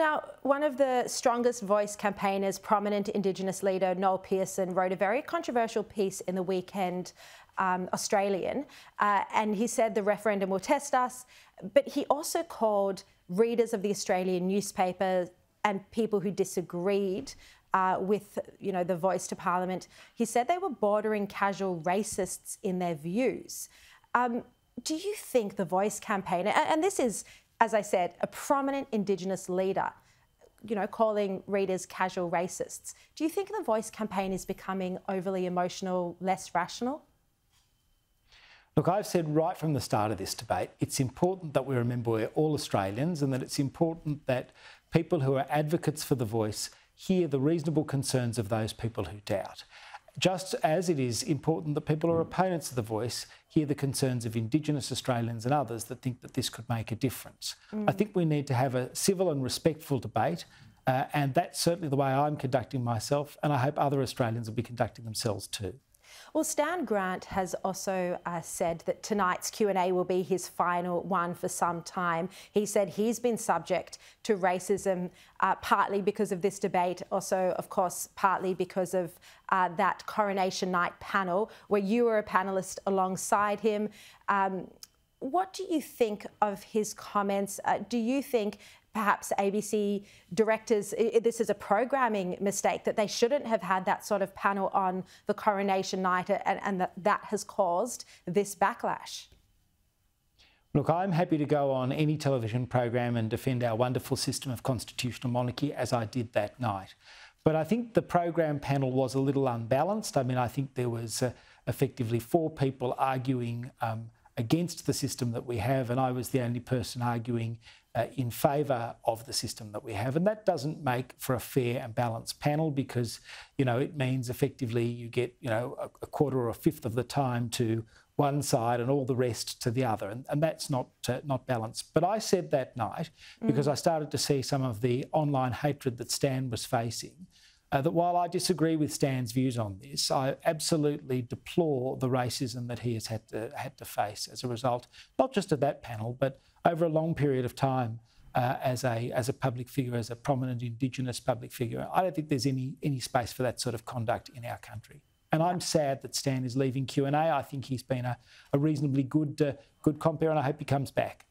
Now, one of the strongest voice campaigners, prominent Indigenous leader Noel Pearson, wrote a very controversial piece in the weekend um, Australian, uh, and he said the referendum will test us, but he also called readers of the Australian newspaper and people who disagreed uh, with you know the voice to parliament he said they were bordering casual racists in their views. Um, do you think the voice campaign and, and this is as I said, a prominent Indigenous leader, you know, calling readers casual racists. Do you think the Voice campaign is becoming overly emotional, less rational? Look, I've said right from the start of this debate, it's important that we remember we're all Australians and that it's important that people who are advocates for the voice hear the reasonable concerns of those people who doubt. Just as it is important that people who are opponents of the voice hear the concerns of Indigenous Australians and others that think that this could make a difference. Mm. I think we need to have a civil and respectful debate, uh, and that's certainly the way I'm conducting myself, and I hope other Australians will be conducting themselves too. Well, Stan Grant has also uh, said that tonight's Q&A will be his final one for some time. He said he's been subject to racism uh, partly because of this debate, also, of course, partly because of uh, that coronation night panel where you were a panelist alongside him. Um, what do you think of his comments? Uh, do you think perhaps ABC directors, this is a programming mistake, that they shouldn't have had that sort of panel on the coronation night and, and that that has caused this backlash? Look, I'm happy to go on any television program and defend our wonderful system of constitutional monarchy as I did that night. But I think the program panel was a little unbalanced. I mean, I think there was uh, effectively four people arguing um, against the system that we have, and I was the only person arguing uh, in favour of the system that we have. And that doesn't make for a fair and balanced panel because, you know, it means effectively you get, you know, a, a quarter or a fifth of the time to one side and all the rest to the other. And, and that's not, uh, not balanced. But I said that night, because mm. I started to see some of the online hatred that Stan was facing, uh, that while I disagree with Stan's views on this, I absolutely deplore the racism that he has had to, had to face as a result, not just of that panel, but over a long period of time uh, as, a, as a public figure, as a prominent Indigenous public figure. I don't think there's any, any space for that sort of conduct in our country. And I'm sad that Stan is leaving Q&A. I think he's been a, a reasonably good, uh, good compere and I hope he comes back.